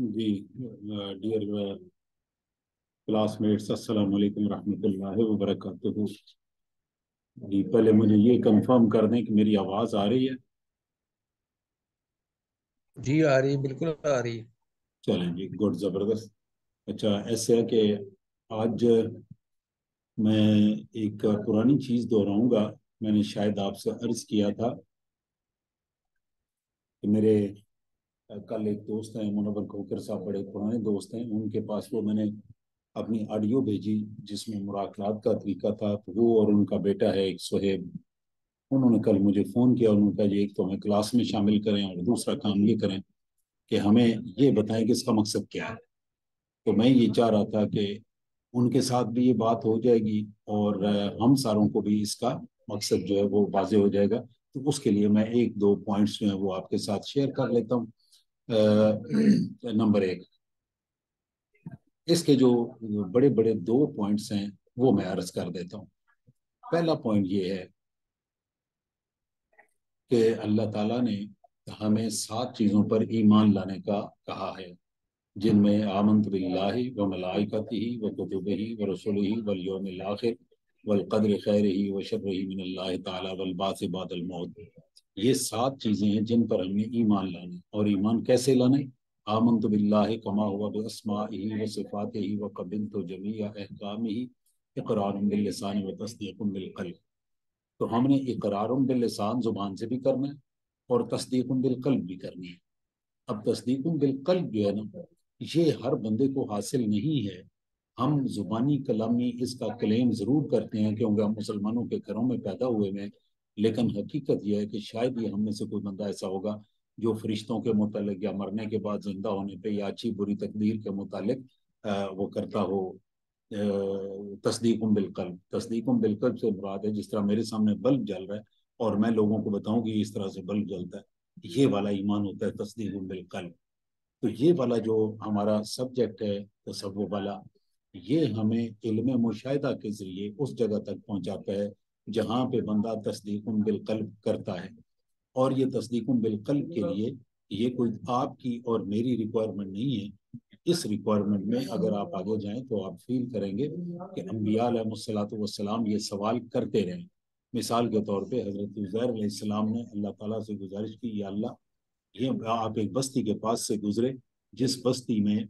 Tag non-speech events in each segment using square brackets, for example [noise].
जी dear classmates अस्सलाम वालेकुम रहमतुल्लाहि व बरकातुहू जी पहले मुझे ये कंफर्म कर दें कि मेरी आवाज़ आ रही है। जी आ रही बिल्कुल आ रही चलें जी गुड ज़बरदस्त। अच्छा ऐसे है कि आज मैं एक पुरानी चीज़ दोहराऊँगा। मैंने शायद आपसे अर्ज़ किया था कि मेरे कल एक दोस्त हैं मुनवर खोकर साहब, बड़े पुराने दोस्त हैं। उनके पास वो मैंने अपनी ऑडियो भेजी, जिसमें मुराकलात का तरीका था। वो और उनका बेटा है, एक सुहेब। उन्होंने कल मुझे फ़ोन किया उन्होंने कहा एक तो हमें क्लास में शामिल करें और दूसरा काम ये करें कि हमें ये बताएँ कि इसका मकसद क्या है। तो मैं ये चाह रहा था कि उनके साथ भी ये बात हो जाएगी और हम सारों को भी इसका मकसद जो है वो वाजे हो जाएगा। तो उसके लिए मैं एक दो पॉइंट्स जो है वो आपके साथ शेयर कर लेता हूँ। [clears throat] नंबर एक। इसके जो बड़े बड़े दो पॉइंट्स हैं, वो मैं अर्ज़ कर देता हूँ। पहला पॉइंट ये है कि अल्लाह ताला ने हमें सात चीज़ों पर ईमान लाने का कहा है, जिनमें आमंत बिल्लाहि व मलाइकती ही व कुतुब ही व रसूलिही वल यौमिल आखिर वल कद्र खैरिही व शर्रिही मिनल्लाहि ताला वल बास बादल मौत। ये सात चीज़ें हैं जिन पर हमने ईमान लाने और ईमान कैसे लाने आमंत बिल्लाहि कमा हुआ बिस्माइही व सिफातिही व कबिलतु जमीअ अहकामिही इकरार बिल लिसान व तस्दीक बिल कल्ब। तो हमने इकरार बिल लिसान ज़ुबान से भी करना है और तस्दीक बिल कल्ब भी करनी है। अब तस्दीक बिल कल्ब जो है ना, ये हर बंदे को हासिल नहीं है हम जुबानी कलामी इसका क्लेम ज़रूर करते हैं क्योंकि हम मुसलमानों के घरों में पैदा हुए हैं, लेकिन हकीकत यह है कि शायद ही हम में से कोई बंदा ऐसा होगा जो फरिश्तों के मुतालिक या मरने के बाद ज़िंदा होने पे या अच्छी बुरी तकदीर के मुतालिक वो करता हो। तस्दीक बिलकल्ब तस्दीक बिलकल्ब से मुराद है, जिस तरह मेरे सामने बल्ब जल रहा है और मैं लोगों को बताऊँ कि इस तरह से बल्ब जलता है, ये वाला ईमान होता है तस्दीक बिलकल्ब तो ये वाला जो हमारा सब्जेक्ट है तस्वु वाला ये हमें इल्म मुशाहिदा के ज़रिए उस जगह तक पहुंचाता है, जहाँ पे बंदा तस्दीक बिलकल्ब करता है। और ये तस्दीक बिलकल्ब के लिए ये कोई आपकी और मेरी रिक्वायरमेंट नहीं है। इस रिक्वायरमेंट में अगर आप आगे जाएँ तो आप फील करेंगे कि अम्बिया वसलाम ये सवाल करते रहे। मिसाल के तौर पे हज़रत उज़ैर ने अल्लाह ताला से गुजारिश की, या अल्लाह, ये आप एक बस्ती के पास से गुजरे, जिस बस्ती में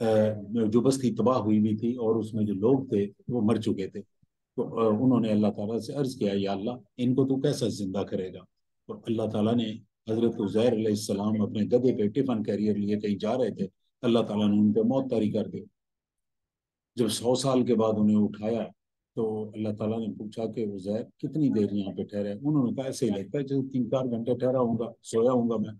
जो बस्ती तबाह हुई हुई थी और उसमें जो लोग थे, वो मर चुके थे। तो उन्होंने अल्लाह ताला से अर्ज़ किया, या अल्लाह, इनको तो कैसा ज़िंदा करेगा? तो अल्लाह ताला ने हज़रत उजैर सलाम अपने गधे पे टिफन कैरियर लिए कहीं जा रहे थे, अल्लाह ताला ने उन पर मौत तारी कर दी। जब सौ साल के बाद उन्हें उठाया तो अल्लाह ताला ने पूछा कि, उजैर, कितनी देर यहाँ पे ठहरे? उन्होंने कहा, ऐसे ही लगता है जो तीन चार घंटे ठहरा हूँ सोया हूँ मैं।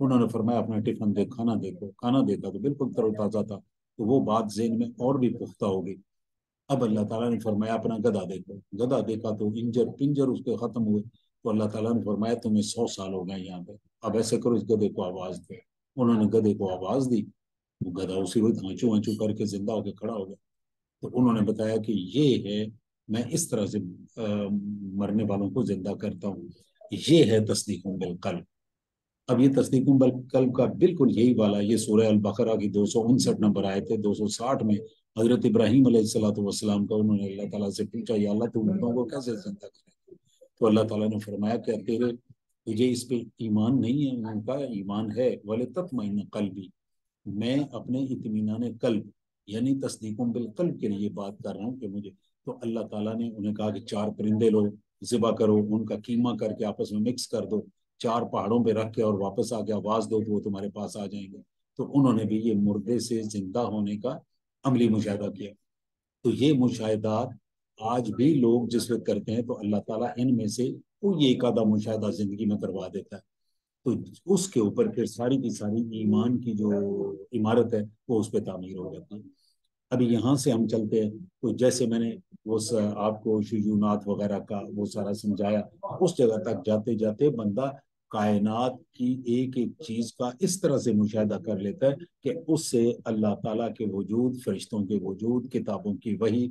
उन्होंने फरमाया अपना टिफ़िन देख खाना देखो खाना देखा तो बिल्कुल तरोताज़ा था तो वो बात जेन में और भी पुख्ता हो गई अब अल्लाह ताला ने फरमाया अपना गधा देखो गधा देखा तो इंजर पिंजर उसके ख़त्म हुए। तो अल्लाह ताला ने फरमाया तुम्हें सौ साल हो गए यहाँ पे अब ऐसे करो इस गधे को आवाज़ दो। उन्होंने गधे को आवाज़ दी वो गधा उसी वक्त हाँचू हाँचू करके ज़िंदा होकर खड़ा हो गया। तो उन्होंने बताया कि ये है मैं इस तरह से आ, मरने वालों को ज़िंदा करता हूँ ये है तस्दीक बिलकल्ब अब ये तस्दीक कल्ब का बिल्कुल यही वाला ये सूर्य अल बकरा की दो सौ उनसठ नंबर आए थे, दो सौ साठ में हज़रत इब्राहिम वसलाम का उन्होंने अल्लाह ताला से पूछा, या अल्लाह तुम लोगों को कैसे ज़िंदा करें तो अल्लाह ताला ने फरमाया कि तेरे तुझे इस पे ईमान नहीं है उनका ईमान है, वाले तत्मिन कल्बी। मैं अपने इतमान कल्ब, यानी तस्दीकों बिलकल्ब के लिए बात कर रहा हूँ कि मुझे तो अल्लाह ताला ने उन्हें कहा कि चार परिंदे लो, ज़िबा करो, उनका कीमा करके आपस में मिक्स कर दो। चार पहाड़ों पे रख के और वापस आके आवाज़ दो वो तुम्हारे पास आ जाएँगे। तो उन्होंने भी ये मुर्दे से ज़िंदा होने का अमली मुशाह किया। तो ये मुशाहदात आज भी लोग जिस वक्त करते हैं तो अल्लाह ताला इनमें से कोई एक आधा मुशाह ज़िंदगी में करवा देता है। तो उसके ऊपर फिर सारी की सारी ईमान की जो इमारत है, वो उस पर तामीर हो जाती है। अभी यहाँ से हम चलते हैं। तो जैसे मैंने वो आपको शुजूनात वगैरह का वो सारा समझाया, उस जगह तक जाते जाते बंदा कायनात की एक एक चीज़ का इस तरह से मुशाह कर लेता है कि उससे अल्लाह ताला के वजूद, फरिश्तों के वजूद, किताबों की वही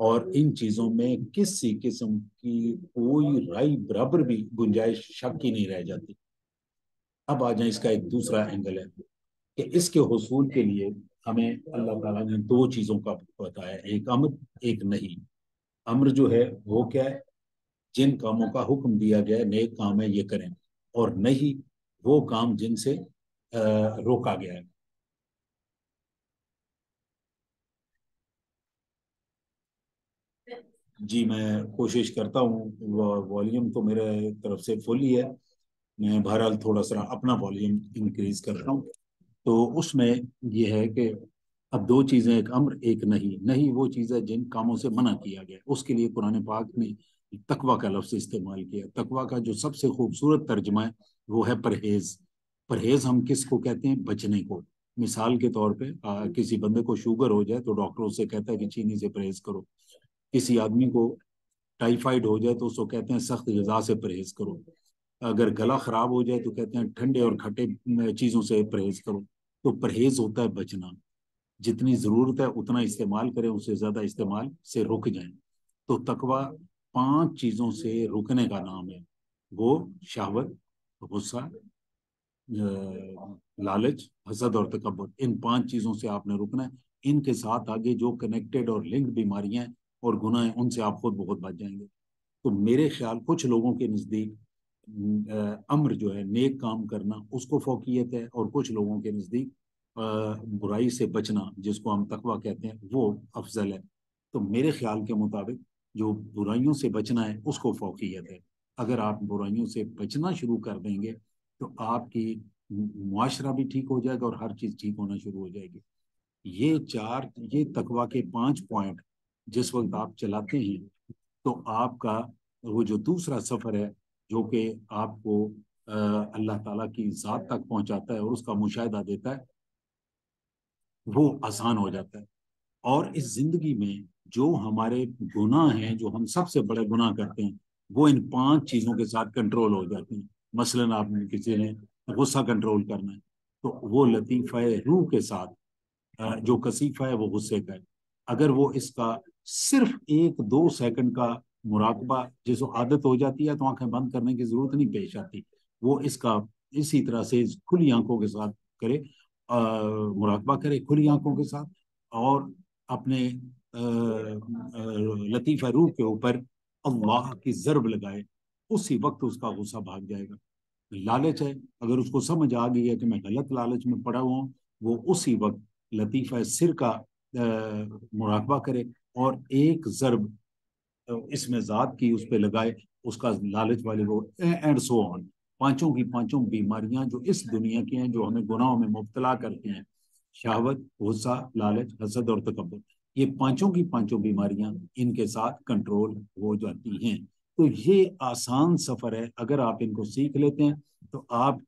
और इन चीज़ों में किसी किस्म की कोई राय बराबर भी गुंजाइश, शक ही नहीं रह जाती। अब आ जाए, इसका एक दूसरा एंगल है कि इसके हसूल के लिए हमें अल्लाह ताला ने दो चीज़ों का बताया, एक अमर, एक नहीं। अमर जो है, वो क्या है? जिन कामों का हुक्म दिया गया है, नेक काम है, ये करें। और नहीं, वो काम जिनसे रोका गया है। जी, मैं कोशिश करता हूँ वॉल्यूम तो मेरे तरफ़ से फुल ही है। मैं बहरहाल थोड़ा सा अपना वॉल्यूम इंक्रीज कर रहा हूँ। तो उसमें यह है कि अब दो चीज़ें एक अम्र एक नहीं। नहीं वो चीज़ जिन कामों से मना किया गया। उसके लिए कुरान पाक ने तकवा का लफ्ज इस्तेमाल किया। तकवा का जो सबसे खूबसूरत तर्जमा है वो है परहेज। परहेज हम किसको कहते हैं? बचने को। मिसाल के तौर पे आ, किसी बंदे को शुगर हो जाए तो डॉक्टर उससे कहता है कि चीनी से परहेज करो। किसी आदमी को टाइफाइड हो जाए तो उसको कहते हैं सख्त गजा से परहेज करो। अगर गला खराब हो जाए तो कहते हैं ठंडे और खट्टे चीज़ों से परहेज करो। तो परहेज होता है बचना। जितनी ज़रूरत है उतना इस्तेमाल करें उससे ज़्यादा इस्तेमाल से रुक जाए। तो तकवा पाँच चीज़ों से रुकने का नाम है। वो शाहवत, गुस्सा लालच, हसद और तकबर इन पाँच चीज़ों से आपने रुकना है। इनके साथ आगे जो कनेक्टेड और लिंक बीमारियाँ और गुनाह, उनसे आप खुद बहुत बच जाएँगे। तो मेरे ख्याल कुछ लोगों के नज़दीक अम्र जो है, नेक काम करना, उसको फोकियत है और कुछ लोगों के नज़दीक बुराई से बचना, जिसको हम तकवा कहते हैं, वो अफजल है। तो मेरे ख्याल के मुताबिक जो बुराइयों से बचना है, उसको फोकियत है। अगर आप बुराइयों से बचना शुरू कर देंगे तो आपकी मुआशरा भी ठीक हो जाएगा और हर चीज़ ठीक होना शुरू हो जाएगी। ये चार, ये तकवा के पाँच पॉइंट जिस वक्त आप चलाते हैं तो आपका, वो जो दूसरा सफ़र है जो कि आपको अल्लाह ताला की ज़ात तक पहुंचाता है और उसका मुशाहिदा देता है, वो आसान हो जाता है। और इस ज़िंदगी में जो हमारे गुनाह हैं, जो हम सबसे बड़े गुनाह करते हैं, वो इन पाँच चीज़ों के साथ कंट्रोल हो जाते हैं। मसलन आपने किसी ने गुस्सा कंट्रोल करना है तो वो लतीफ़ा रूह के साथ जो कसीफ़ा है वो गुस्से का है। अगर वो इसका सिर्फ़ एक दो सेकंड का मुराकबा जिसको आदत हो जाती है तो आँखें बंद करने की ज़रूरत नहीं पेश आती। वो इसका, इसी तरह से खुली आँखों के साथ करे मुराकबा करे खुली आँखों के साथ और अपने लतीफ़ा रूह के ऊपर अल्लाह की जरब लगाए, उसी वक्त उसका गुस्सा भाग जाएगा। लालच है, अगर उसको समझ आ गई है कि मैं गलत लालच में पड़ा हुआ वो उसी वक्त लतीफ़ा सिर का मुराकबा करे और एक जरब इसमें ज़ात की उस पर लगाए, उसका लालच वाले वो एंड सो ऑन पाँचों की पाँचों बीमारियाँ जो इस दुनिया की हैं, जो हमें गुनाहों में मुबतला करती हैं, शहावत, गुस्सा, लालच, हसद और तकबर ये पाँचों की पाँचों बीमारियाँ इनके साथ कंट्रोल हो जाती हैं। तो ये आसान सफ़र है। अगर आप इनको सीख लेते हैं तो आप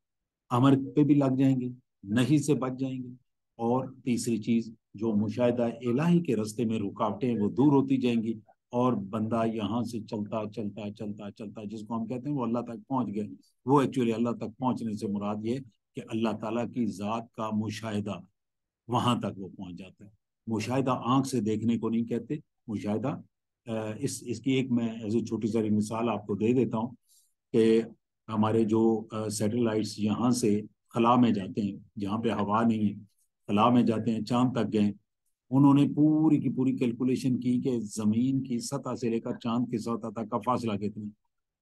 अमर पे भी लग जाएँगे, नहीं से बच जाएँगे। और तीसरी चीज़, जो मुशाहिदा इलाही के रस्ते में रुकावटें, वो दूर होती जाएँगी। और बंदा यहाँ से चलता चलता चलता चलता, जिसको हम कहते हैं वो अल्लाह तक पहुँच गए वो एक्चुअली अल्लाह तक पहुँचने से मुराद ये कि अल्लाह ताला की ज़ात का मुशाहिदा वहाँ तक वो पहुँच जाता है। मुशाहिदा आँख से देखने को नहीं कहते। मुशाहिदा इस, इसकी एक मैं ऐसी छोटी सारी मिसाल आपको दे देता हूँ कि हमारे जो सैटेलाइट्स यहाँ से खला में जाते हैं, जहाँ पे हवा नहीं है, खला में जाते हैं, चाँद तक गए उन्होंने पूरी की पूरी कैलकुलेशन की कि ज़मीन की सतह से लेकर चाँद की सतह तक का फासला कितना।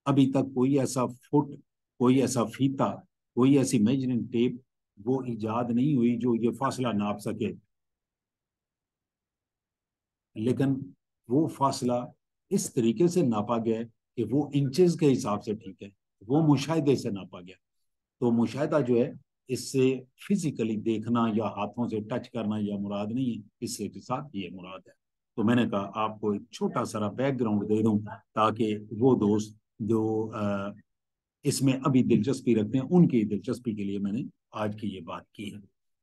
अभी तक कोई ऐसा फुट, कोई ऐसा फीता, कोई ऐसी मेजरिंग टेप वो इजाद नहीं हुई जो ये फासला नाप सके। लेकिन वो फासला इस तरीके से नापा गया कि वो इंचेस के हिसाब से ठीक है, वो मुशाहिदे से नापा गया। तो मुशाहिदा जो है इससे फिजिकली देखना या हाथों से टच करना या मुराद नहीं है। इससे के साथ ये मुराद है। तो मैंने कहा, आपको एक छोटा सा बैकग्राउंड दे दूँ ताकि वो दोस्त जो इसमें अभी दिलचस्पी रखते हैं, उनकी दिलचस्पी के लिए मैंने आज की ये बात की है।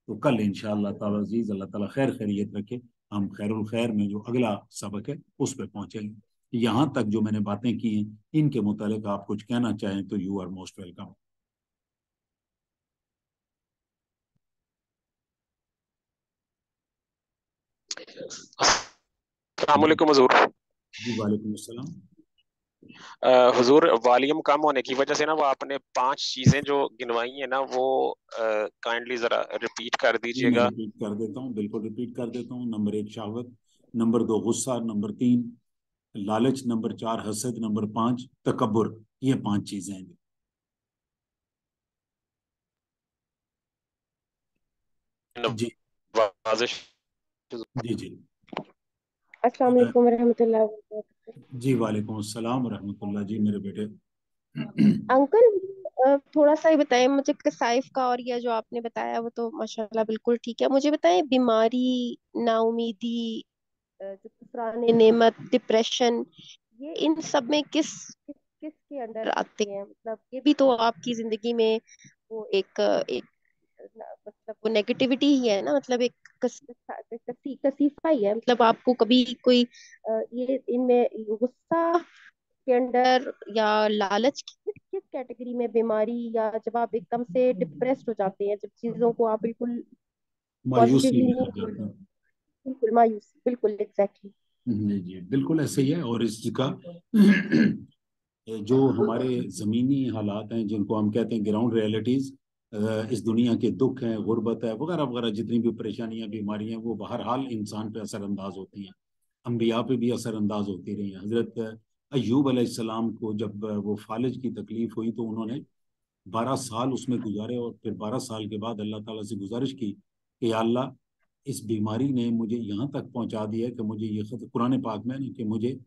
तो कल इन ताला अल्लाह ताला खैर खैरियत रखे, हम खैरुल खैर में जो अगला सबक है, उस पर पहुँचेंगे। यहाँ तक जो मैंने बातें की हैं, इनके मुतालिक आप कुछ कहना चाहें तो यू आर मोस्ट वेलकम अस्सलाम हजूर। जी वालेकुम अस्सलाम। हजूर वॉल्यूम कम होने की वजह से ना वो आपने पाँच चीज़ें जो गिनवाई है ना वो काइंडली जरा रिपीट कर दीजिएगा। रिपीट कर देता हूँ बिल्कुल रिपीट कर देता हूँ। नंबर एक शाहवत नंबर दो गुस्सा नंबर तीन लालच नंबर चार हसद नंबर पाँच तकबर ये पाँच चीज़ें हैं। जी। जी जी। अस्सलाम वालेकुम रहमतुल्लाह जी वालेकुम अस्सलाम रहमतुल्लाह जी मेरे बेटे। अंकल थोड़ा सा ही बताएँ मुझे कसाइफ का और यह जो आपने बताया वो तो माशाल्लाह बिल्कुल ठीक है। मुझे बताएँ बीमारी नाउमीदी जो कुफरान नेमत डिप्रेशन ये इन सब में किस किस किस के अंडर आते हैं? मतलब ये भी तो आपकी ज़िंदगी में वो एक एक मतलब वो नेगेटिविटी ही है ना मतलब एक कस, कसी, कसीफा ही है। मतलब आपको कभी कोई ये इनमें गुस्सा के अंडर या लालच किस किस कैटेगरी में बीमारी या जब आप एकदम से डिप्रेस्ड हो जाते हैं जब चीज़ों को आप बिल्कुल बिल्कुल मायूसी बिल्कुल एग्जैक्टली जी जी बिल्कुल ऐसे ही है और इसका [clears throat] जो हमारे जमीनी हालात हैं जिनको हम कहते हैं ग्राउंड रियलिटीज इस दुनिया के दुख हैं, गुर्बत है, वगैरह वगैरह, जितनी भी परेशानियाँ, बीमारियाँ वो बहरहाल इंसान पे असरअंदाज होती हैं। अम्बिया पे भी असरअंदाज होती रही हैं। हज़रत अयूब अलैहिस्सलाम को जब वो फालिज की तकलीफ़ हुई तो उन्होंने बारह साल उसमें गुजारे और फिर बारह साल के बाद अल्लाह ताला से गुजारिश की कि अल्लाह, इस बीमारी ने मुझे यहाँ तक पहुँचा दिया कि मुझे ये खत, कुरान पाक में कि मुझे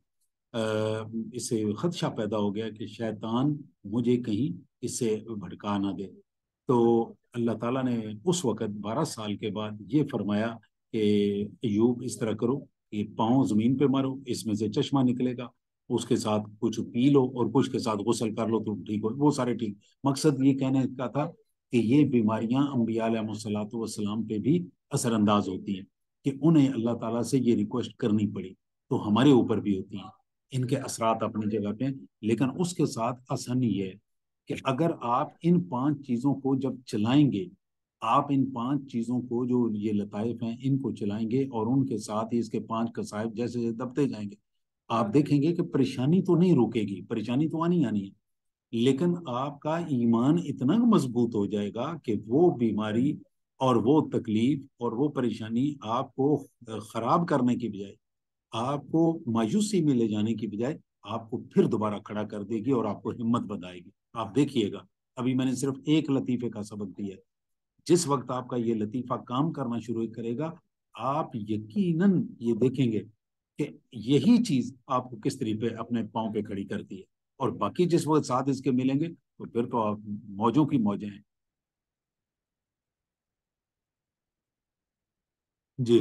इससे खदशा पैदा हो गया कि शैतान मुझे कहीं इससे भड़का ना दे। तो अल्लाह ताला ने उस वक़्त बारह साल के बाद ये फरमाया कि यूब इस तरह करो कि पाँव ज़मीन पे मारो, इसमें से चश्मा निकलेगा, उसके साथ कुछ पी लो और कुछ के साथ गुसल कर लो तो ठीक हो, वो सारे ठीक। मकसद ये कहने का था कि ये बीमारियाँ अम्बियालाम पे भी असरअंदाज होती हैं कि उन्हें अल्लाह ताला से ये रिक्वेस्ट करनी पड़ी तो हमारे ऊपर भी होती हैं। इनके असरात अपनी जगह पे लेकिन उसके साथ आसानी है कि अगर आप इन पाँच चीज़ों को जब चलाएँगे आप इन पाँच चीज़ों को जो ये लताइफ हैं इनको चलाएँगे और उनके साथ ही इसके पाँच कसाइफ जैसे जैसे दबते जाएँगे आप देखेंगे कि परेशानी तो नहीं रुकेगी परेशानी तो आनी आनी है। लेकिन आपका ईमान इतना मज़बूत हो जाएगा कि वो बीमारी और वो तकलीफ़ और वो परेशानी आपको खराब करने की बजाय आपको मायूसी में ले जाने की बजाय आपको फिर दोबारा खड़ा कर देगी और आपको हिम्मत बताएगी आप देखिएगा, अभी मैंने सिर्फ़ एक लतीफे का सबक दिया है। जिस वक्त आपका ये लतीफा काम करना शुरू करेगा, आप यकीनन ये देखेंगे कि यही चीज़ आपको किस तरीके अपने पाँव पे खड़ी करती है। और बाकी जिस वक्त साथ इसके मिलेंगे तो फिर तो आप मौजों की मौजें हैं। जी।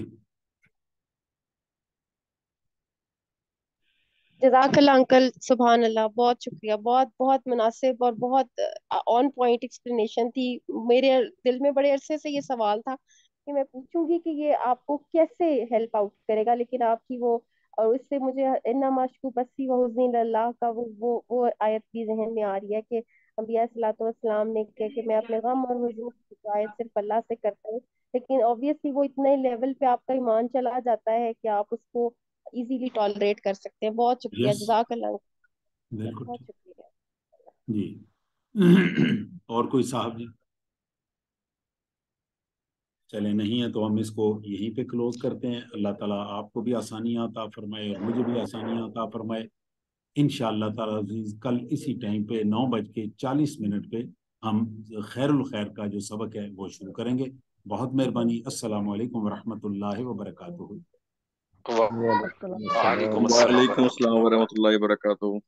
जजाकल्ला अंकल सुबहान अल्लाह बहुत शुक्रिया। बहुत बहुत मुनासिब और बहुत ऑन पॉइंट एक्सप्लेनेशन थी। मेरे दिल में बड़े अरसे से ये सवाल था कि मैं पूछूँगी कि ये आपको कैसे हेल्प आउट करेगा? लेकिन आपकी वो, और इससे मुझे इन्ना माशकू बसी व अल्लाह का वो वो वो आयत भी जहन में आ रही है कि अम्बिया सलाम ने कहा कि मैं अपने गम और हुजूर की शिकायत सिर्फ़ अल्लाह से करता हूँ। लेकिन ऑब्वियसली वो इतने लेवल पे आपका ईमान चला जाता है कि आप उसको इजीली टॉलरेट कर सकते हैं। बहुत शुक्रिया yes. जजाकल्ला बहुत शुक्रिया। जी। [clears throat] और कोई साहब जी? चले नहीं है तो हम इसको यहीं पे क्लोज करते हैं। अल्लाह ताला आपको भी आसानियाँ अता फरमाए और मुझे भी आसानियाँ अता फरमाए। इन ताला कल इसी टाइम पे नौ बज के चालीस मिनट पे हम खैरुल खैर का जो सबक है वो शुरू करेंगे। बहुत मेहरबानी। वालेकुम वरहमतुल्लाहि वबरकातुहू। वालेकुम अस्सलाम वरहमतुल्लाहि वबरकातुहू